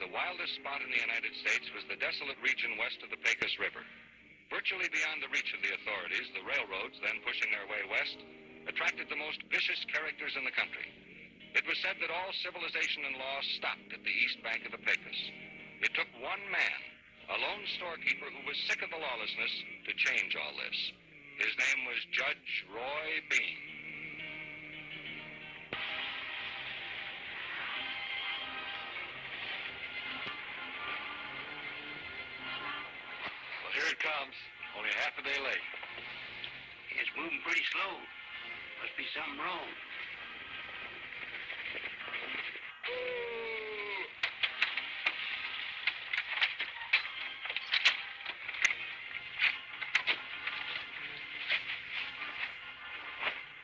the wildest spot in the United States was the desolate region west of the Pecos River. Virtually beyond the reach of the authorities, the railroads, then pushing their way west, attracted the most vicious characters in the country. It was said that all civilization and law stopped at the east bank of the Pecos. It took one man, a lone storekeeper who was sick of the lawlessness, to change all this. His name was Judge Roy Bean. Something wrong.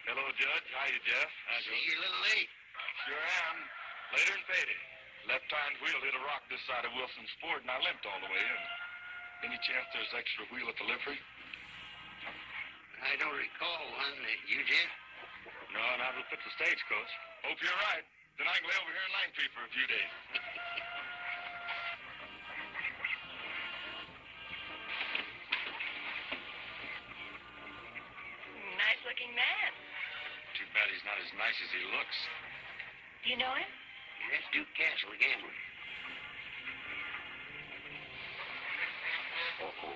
Hello, Judge. Hiya, Jeff. How's See, you're a little late. Sure am. Later than payday. Left hind wheel hit a rock this side of Wilson's Ford, and I limped all the way in. Any chance there's extra wheel at the livery? I don't recall one you did. No, not if it's a stagecoach. Hope you're right. Then I can lay over here in Langtry for a few days. Nice looking man. Too bad he's not as nice as he looks. Do you know him? That's Duke Castle, the gambler. Oh,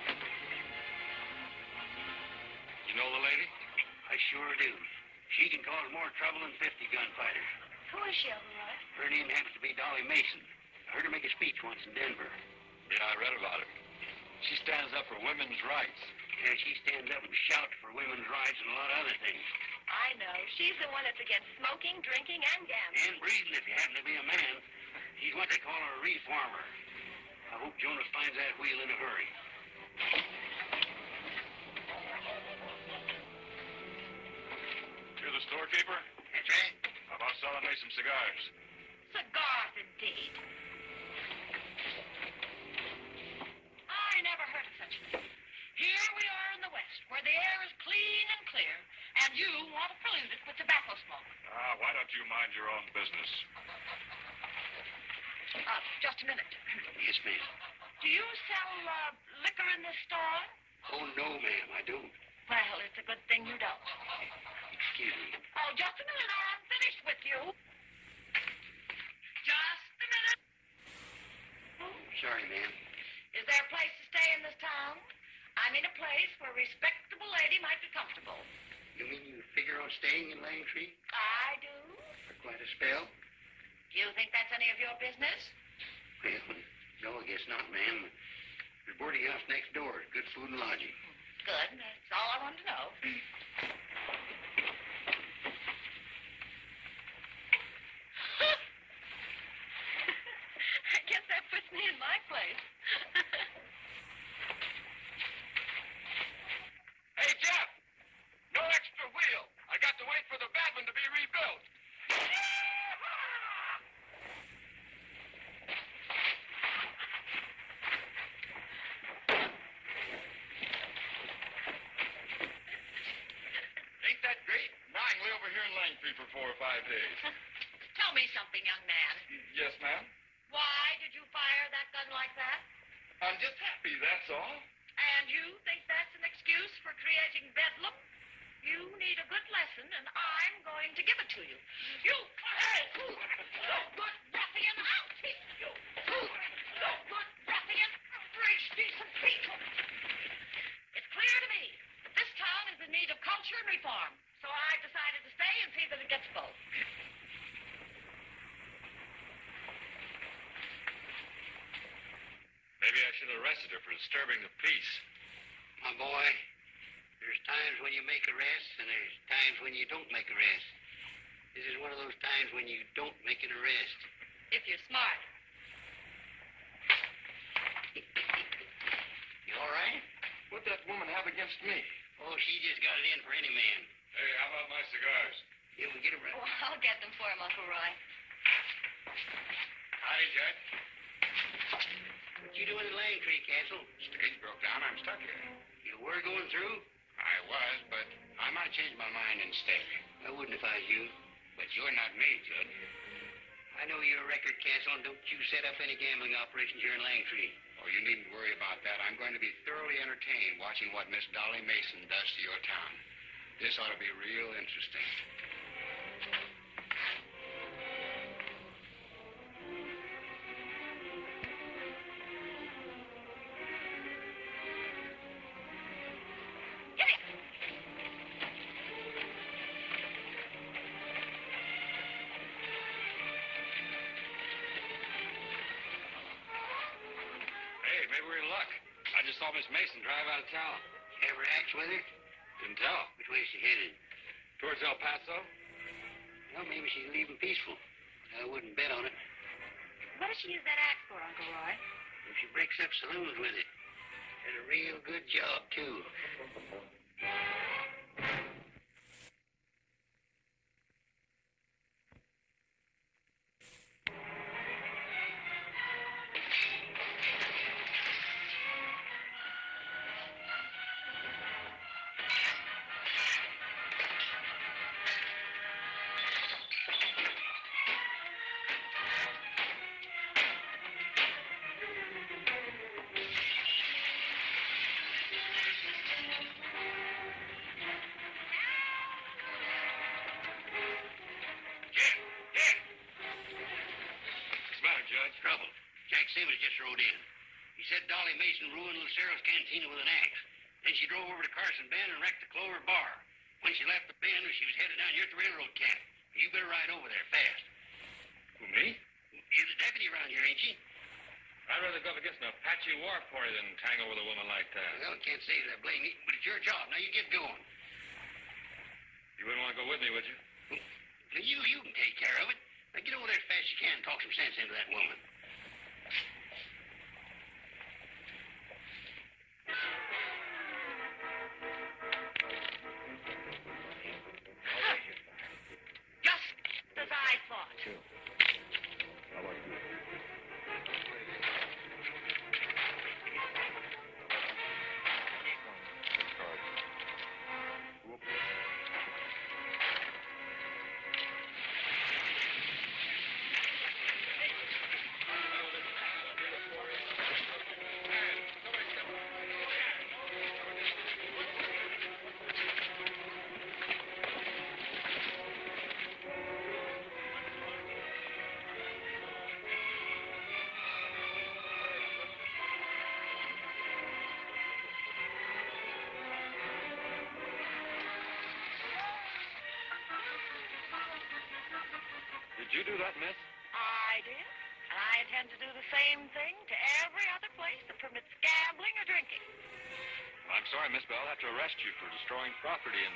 You know the lady? I sure do. She can cause more trouble than 50 gunfighters. Who is she, Elroy? Her name happens to be Dolly Mason. I heard her make a speech once in Denver. Yeah, I read about her. She stands up for women's rights. And she stands up and shouts for women's rights and a lot of other things. I know. She's the one that's against smoking, drinking, and gambling. And breathing if you happen to be a man. She's what they call a reformer. I hope Jonas finds that wheel in a hurry. You're the storekeeper? That's right. How about selling me some cigars? Cigars, indeed. I never heard of such a thing. Here we are in the West, where the air is clean and clear, and you want to pollute it with tobacco smoke. Ah, why don't you mind your own business? Uh, just a minute. Yes, ma'am. Do you sell uh, liquor in this store? Oh, no, ma'am, I don't. Well, it's a good thing you don't. Excuse me. Oh, just a minute, or I'm finished with you. Just a minute. Oh, sorry, ma'am. Is there a place to stay in this town? I mean a place where a respectable lady might be comfortable. You mean you figure on staying in Langtry I do. for quite a spell? Do you think that's any of your business? Well, no, I guess not, ma'am. There's boarding house next door. Good food and lodging. Good. That's all I wanted to know. I guess that puts me in my place. Hey, Jeff! No extra wheel. I got to to be rebuilt. Ain't that great? Now I can lay over here in Langtry for four or five days. Tell me something, young man. yes, ma'am. Why did you fire that gun like that? I'm just happy, that's all. And you think that's an excuse for creating bedlam? You need a good lesson, and I'm going to give it to you. You, hey, you good ruffian, out here, you, you good ruffian, outrage decent people. It's clear to me that this town is in need of culture and reform, so I decided to stay and see that it gets both. Maybe I should have arrested her for disturbing the peace. My boy, there's times when you make arrests and there's times when you don't make arrests. This is one of those times when you don't make an arrest. If you're smart. You all right? What'd that woman have against me? Oh, she just got it in for any man. Hey, how about my cigars? Here, we get it right. Oh, I'll get them for him, Uncle Roy. Howdy, Judge. What you doing in Langtry Castle? Stage broke down. I'm stuck here. You were going through? I was, but I might change my mind and stay. I wouldn't if I was you. But you're not me, Judge. I know you're a record castle, and don't you set up any gambling operations here in Langtry. Oh, you needn't worry about that. I'm going to be thoroughly entertained watching what Miss Dolly Mason does to your town. This ought to be real interesting. Simmons just rode in. He said Dolly Mason ruined Lucero's cantina with an axe. Then she drove over to Carson Bend and wrecked the Clover Bar. When she left the bend, she was headed down here at the railroad camp. You better ride over there fast. Who, me? You're the deputy around here, ain't you? I'd rather go up against an Apache war party than tangle with a woman like that. Well, I can't say that I blame you, but it's your job. Now you get going. You wouldn't want to go with me, would you? You, you can take care of it. Now get over there as fast as you can and talk some sense into that woman. You do that, miss? I did. And I intend to do the same thing to every other place that permits gambling or drinking. Well, I'm sorry, Miss Bell. I'll have to arrest you for destroying property and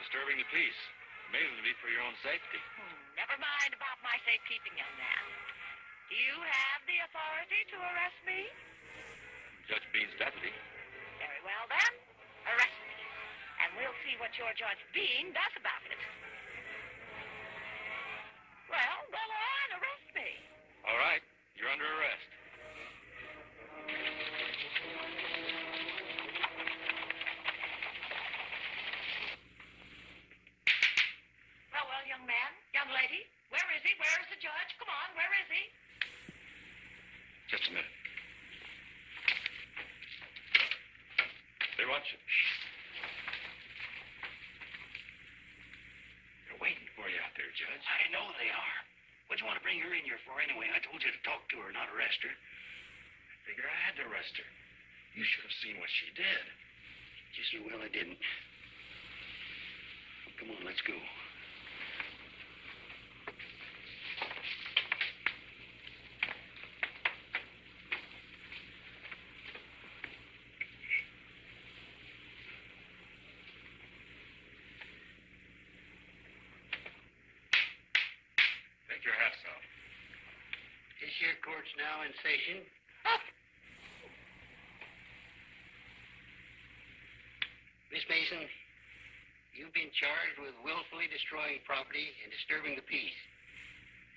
disturbing the peace. It may even be for your own safety. Hmm, never mind about my safekeeping, young man. Do you have the authority to arrest me? Judge Bean's deputy. Very well, then. Arrest me. And we'll see what your Judge Bean does about it. Well, go on, arrest me. All right. You're under arrest. Well, well, young man, young lady, where is he? Where is the judge? Come on, where is he? Just a minute. They're watching. They're waiting for you out there, Judge. I know they are. What you want to bring her in here for anyway? I told you to talk to her, not arrest her. I figure I had to arrest her. You should have seen what she did. Just as well I didn't. Come on, let's go. Take your hats off. This here court's now in session. Miss Mason, you've been charged with willfully destroying property and disturbing the peace.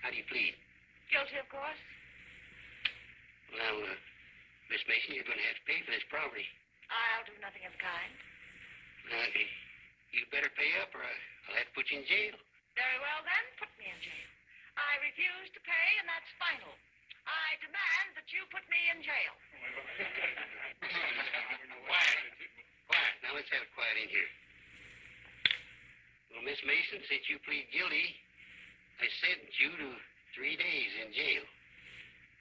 How do you plead? Guilty, of course. Well, uh, Miss Mason, you're going to have to pay for this property. I'll do nothing of the kind. Now, you better pay up or I'll have to put you in jail. Very well, then, put me in jail. I refuse to pay, and that's final. I demand that you put me in jail. quiet. Quiet. Now let's have it quiet in here. Well, Miss Mason, since you plead guilty, I sentence you to three days in jail.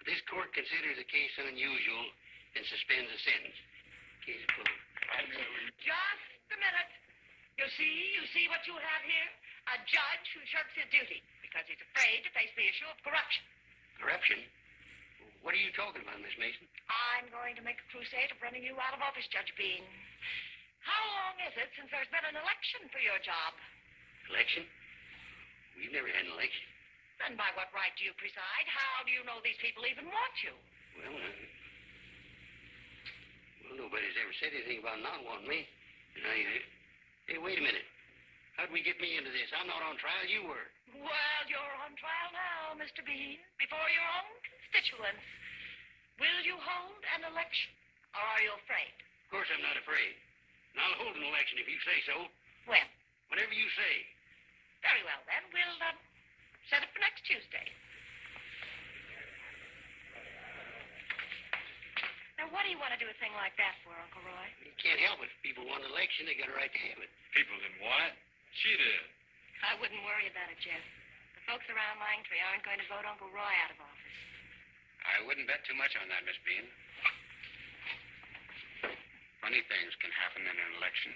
But this court considers the case unusual and suspends the sentence. Case closed. Just a minute. You see, you see what you have here? A judge who shirks his duty because he's afraid to face the issue of corruption. Corruption? What are you talking about, Miss Mason? I'm going to make a crusade of running you out of office, Judge Bean. How long is it since there's been an election for your job? Election? We've never had an election. Then by what right do you preside? How do you know these people even want you? Well, uh, well, nobody's ever said anything about not wanting me. And I, uh, hey, wait a minute. How'd we get me into this? I'm not on trial. You were. Well, you're on trial now, Mr. Bean, before your own constituents. Will you hold an election, or are you afraid? Of course, I'm not afraid. And I'll hold an election if you say so. When? Whenever you say. Very well, then. We'll uh, set it for next Tuesday. Now, what do you want to do a thing like that for, Uncle Roy? You can't help it. If people want an election, they got a right to have it. People didn't want it. She did. I wouldn't worry about it, Jeff. The folks around Langtry aren't going to vote Uncle Roy out of office. I wouldn't bet too much on that, Miss Bean. Funny things can happen in an election.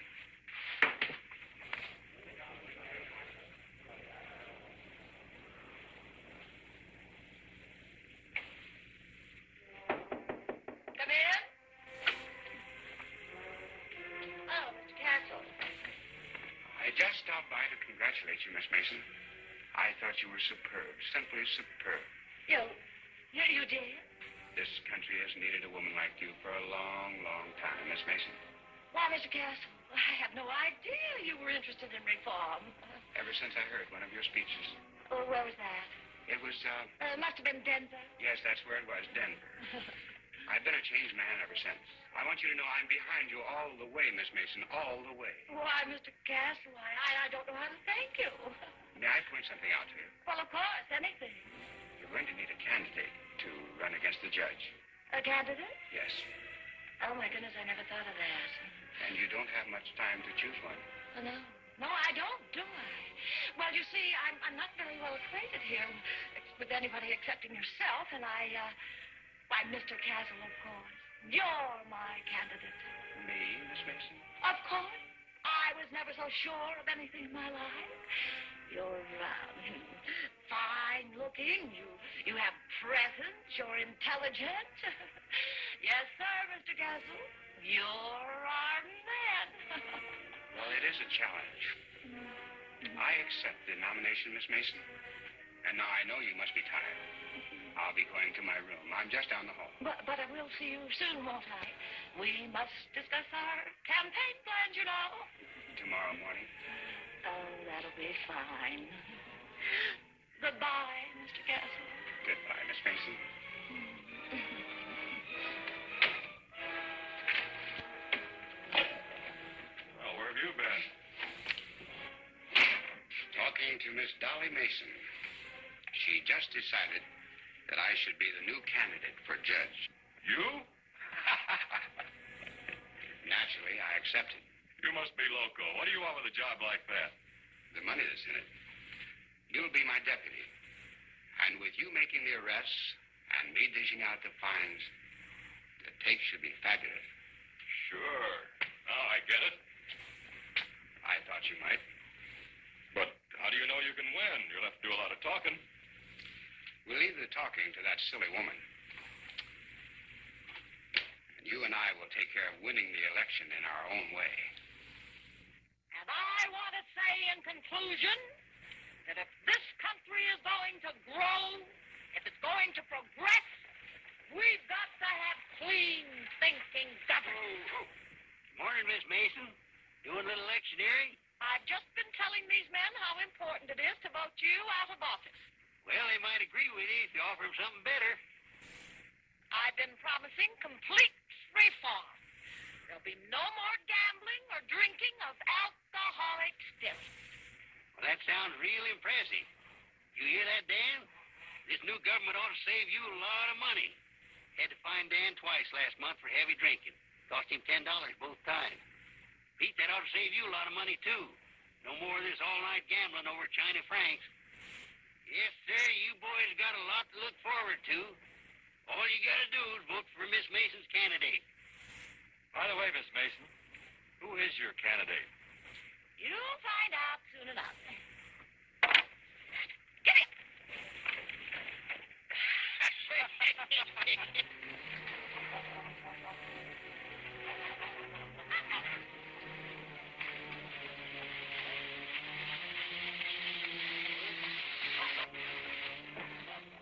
Where was that? It was, uh, Uh, must have been Denver. yes, that's where it was, Denver. I've been a changed man ever since. I want you to know I'm behind you all the way, Miss Mason, all the way. Why, Mr. Castle, I, I, I don't know how to thank you. May I point something out to you? Well, of course, anything. You're going to need a candidate to run against the judge. A candidate? Yes. Oh, my goodness, I never thought of that. And you don't have much time to choose one. Oh, no. No, I don't, do I? Well, you see, I'm, I'm not very well acquainted here with anybody excepting yourself, and I, uh, why, Mr. Castle, of course. You're my candidate. Me, Miss Mason? Of course. I was never so sure of anything in my life. You're uh, fine looking. You you have presence. You're intelligent. yes, sir, Mr. Castle. You're our man. Well, it is a challenge. Mm-hmm. I accept the nomination, Miss Mason. And now I know you must be tired. I'll be going to my room. I'm just down the hall. but but I will see you soon, won't I? We must discuss our campaign plans, you know. Tomorrow morning. Oh, that'll be fine. Goodbye, Mr. Castle. Goodbye, Miss Mason. Mm-hmm. Well, where have you been? To Miss Dolly Mason. She just decided that I should be the new candidate for judge. You? Naturally, I accepted. You must be loco. What do you want with a job like that? The money that's in it. You'll be my deputy. And with you making the arrests and me dishing out the fines, the take should be fabulous. Sure. Now I get it. I thought you might. But how do you know you can win? You'll have to do a lot of talking. We'll leave to that silly woman. And you and I will take care of winning the election in our own way. And I want to say in conclusion that if this country is going to grow, if it's going to progress, we've got to have clean thinking government. Morning, Miss Mason. Doing a little electioneering? I've just been telling these men how important it is to vote you out of office. Well, they might agree with you if you offer them something better. I've been promising complete reform. There'll be no more gambling or drinking of alcoholic spirits. Well, that sounds real impressive. You hear that, Dan? This new government ought to save you a lot of money. Had to find Dan twice last month for heavy drinking. Cost him ten dollars both times. Pete, that ought to save you a lot of money, too. No more of this all-night gambling over China Franks. Yes, sir, you boys got a lot to look forward to. All you gotta do is vote for Miss Mason's candidate. By the way, Miss Mason, who is your candidate? You'll find out soon enough. Get it!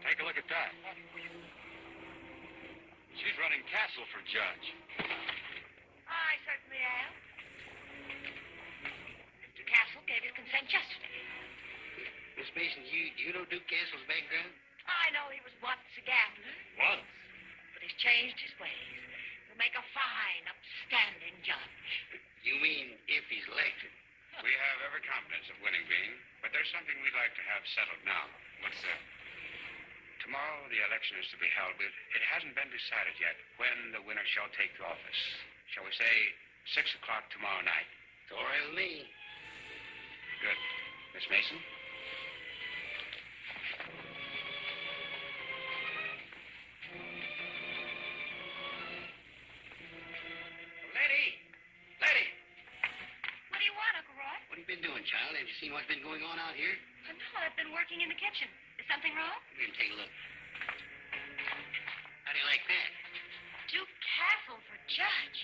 Take a look at that. She's running Castle for judge. I certainly am. Mr. Castle gave his consent yesterday. Miss Mason, you you know Duke Castle's background? I know he was once a gambler, Once. but he's changed his ways. He'll make a fine, upstanding judge. You mean if he's elected? We have every confidence of winning, Bean, but there's something we'd like to have settled now. What's that? Tomorrow the election is to be held, but it hasn't been decided yet when the winner shall take the office. Shall we say six o'clock tomorrow night? It's all right with me. Good. Miss Mason? Seen what's been going on out here? No, I've been working in the kitchen. Is something wrong? Come here and take a look. How do you like that? Duke Castle for judge.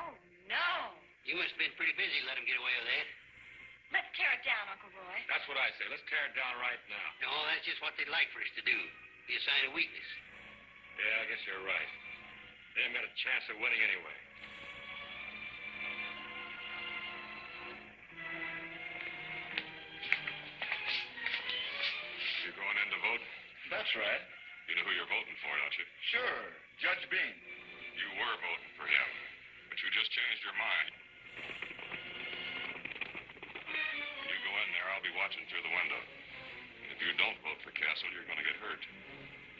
Oh, no. You must have been pretty busy to let him get away with that. Let's tear it down, Uncle Roy. That's what I say. Let's tear it down right now. No, that's just what they'd like for us to do. Be a sign of weakness. Yeah, I guess you're right. They haven't got a chance of winning anyway. Right. You know who you're voting for, don't you? Sure. Judge Bean. You were voting for him, but you just changed your mind. When you go in there, I'll be watching through the window. And if you don't vote for Castle, you're going to get hurt.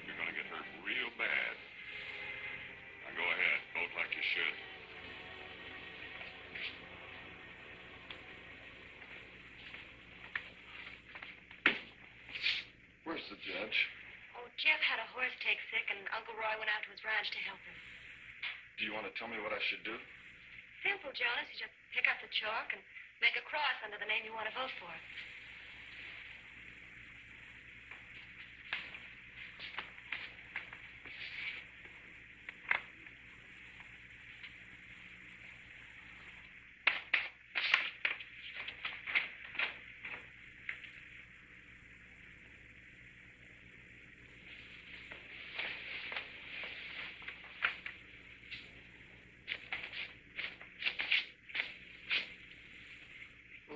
You're going to get hurt real bad. Now go ahead, vote like you should. Where's the judge? Had a horse take sick, and Uncle Roy went out to his ranch to help him. Do you want to tell me what I should do? Simple, Jonas. You just pick up the chalk and make a cross under the name you want to vote for.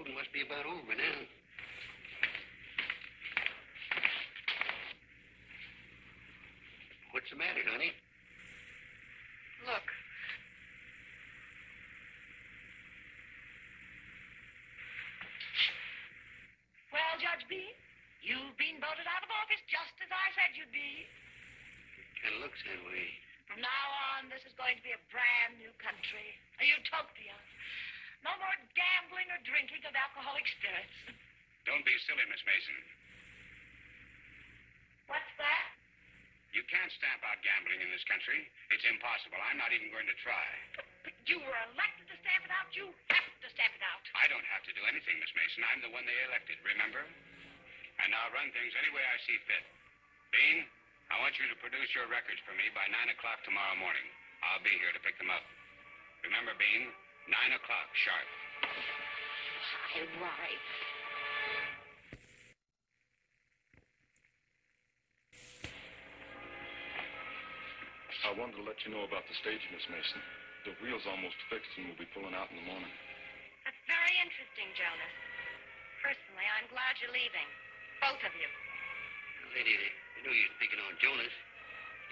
Voting must be about over now. What's the matter, honey? Look. Well, Judge Bean, you've been voted out of office just as I said you'd be. Kind of looks that way. From now on, this is going to be a brand new country, a utopia. No more gambling or drinking Don't be silly, Miss Mason. What's that? You can't stamp out gambling in this country. It's impossible. I'm not even going to try. But you were elected to stamp it out. You have to stamp it out. I don't have to do anything, Miss Mason. I'm the one they elected, remember? And I'll run things any way I see fit. Bean, I want you to produce your records for me by 9 o'clock tomorrow morning. I'll be here to pick them up. Remember, Bean, 9 o'clock sharp. All right. I wanted to let you know about the stage, Miss Mason. The wheel's almost fixed and we'll be pulling out in the morning. That's very interesting, Jonas. Personally, I'm glad you're leaving. Both of you. Lady, I know you're picking on Jonas.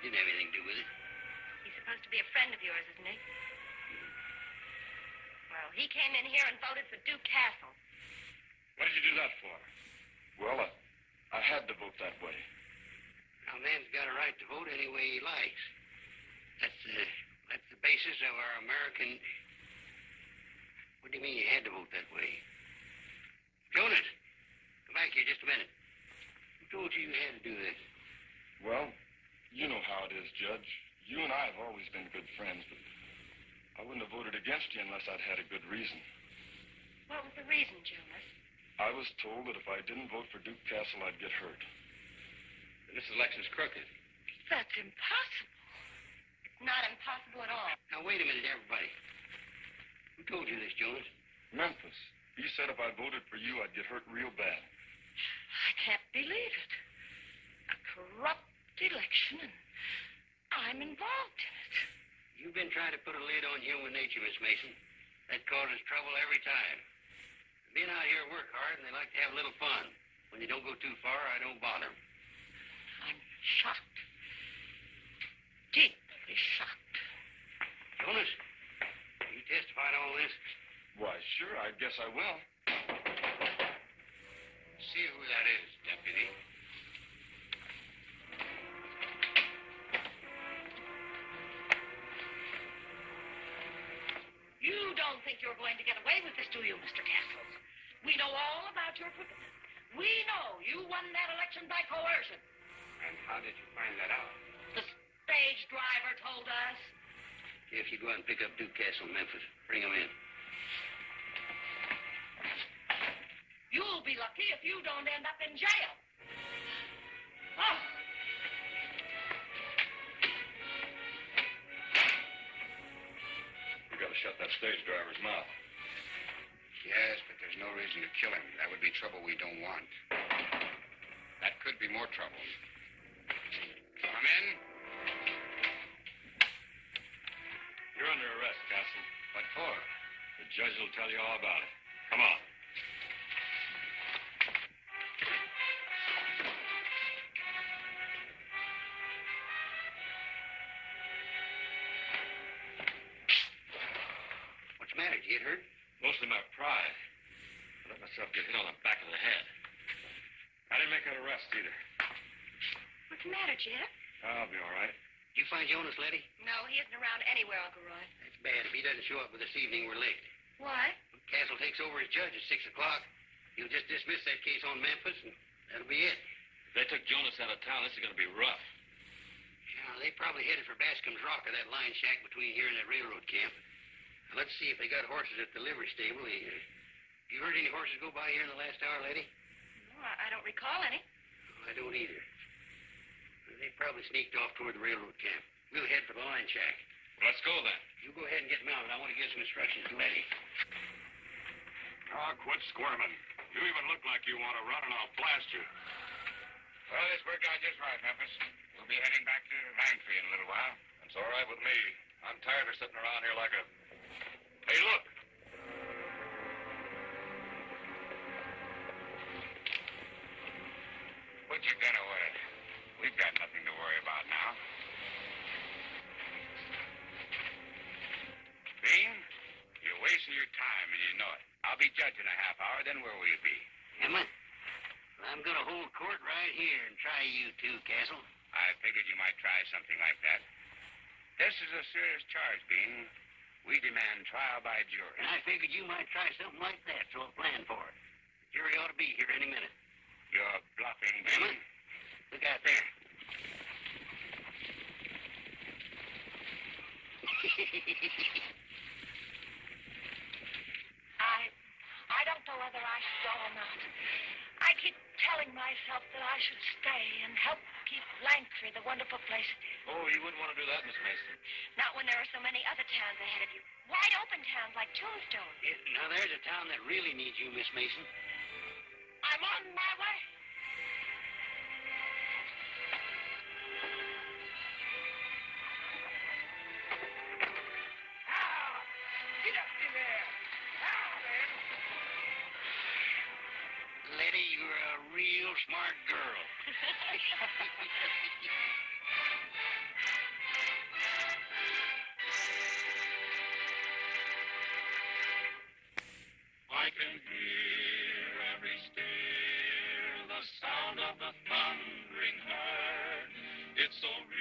He didn't have anything to do with it. He's supposed to be a friend of yours, isn't he? Well, he came in here and voted for Duke Castle. What did you do that for? Well, I, I had to vote that way. Now, a man's got a right to vote any way he likes. That's the that's the basis of our American. What do you mean you had to vote that way? Jonas, come back here just a minute. Who told you you had to do this? Well, you know how it is, Judge. You and I have always been good friends, but I wouldn't have voted against you unless I'd had a good reason. What was the reason, Jonas? I was told that if I didn't vote for Duke Castle, I'd get hurt. This election's crooked. That's impossible. It's not impossible at all. Now, wait a minute, everybody. Who told you this, Jonas? Memphis. He said if I voted for you, I'd get hurt real bad. I can't believe it. A corrupt election, and I'm involved in it. You've been trying to put a lid on human nature, Miss Mason. That causes trouble every time. Men out here work hard, and they like to have a little fun. When they don't go too far, I don't bother 'em. I'm shocked. Deeply shocked. Jonas, will you testify to all this? Why, sure, I guess I will. See who that is, deputy. You don't think you're going to get away with this, do you, Mr. Castles? We know all about your crookedness. We know you won that election by coercion. And how did you find that out? The stage driver told us. If you go out and pick up Duke Castle Memphis, bring him in. You'll be lucky if you don't end up in jail. Oh, shut that stage driver's mouth. Yes, but there's no reason to kill him. That would be trouble we don't want. That could be more trouble. Come in. You're under arrest, Castle. What for? The judge will tell you all about it. Come on. Get hurt? Mostly my pride. I let myself get hit on the back of the head. I didn't make that arrest either. what's the matter, Jeff? I'll be all right. Did you find Jonas, Letty? No, he isn't around anywhere, Uncle Roy. That's bad. If he doesn't show up with this evening, we're late. Why? Castle takes over as judge at 6 o'clock. He'll just dismiss that case on Memphis, and that'll be it. If they took Jonas out of town, this is going to be rough. Yeah, they probably headed for Bascom's Rock or that line shack between here and that railroad camp. Now, let's see if they got horses at the livery stable. You, you heard any horses go by here in the last hour, lady? No, I, I don't recall any. I don't either. They probably sneaked off toward the railroad camp. We'll head for the line shack. Well, let's go then. You go ahead and get mounted. I want to give some instructions to Letty. Oh, quit squirming. You even look like you want to run, and I'll blast you. Well, this worked out just right, Memphis. We'll be heading back to Langtry in a little while. That's all right with me. I'm tired of sitting around here like a. Hey, look! Put your gun away. We've got nothing to worry about now. Bean, you're wasting your time, and you know it. I'll be judge in a half hour, then where will you be? Emma, I'm going to hold court right here and try you too, Castle. I figured you might try something like that. This is a serious charge, Bean. We demand trial by jury. And I figured you might try something like that, so I'll plan for it. Jury ought to be here any minute. You're bluffing, Bean. look out there. I, I don't know whether I should go or not. I keep telling myself that I should stay and help keep Langtry the wonderful place it is. Oh, you wouldn't want to do that, Miss Mason. Not when there are so many other towns ahead of you. Wide open towns like Tombstone. Yeah, now, there's a town that really needs you, Miss Mason. I'm on my way. Real smart girl. I can hear every stir, the sound of the thundering herd. It's so real,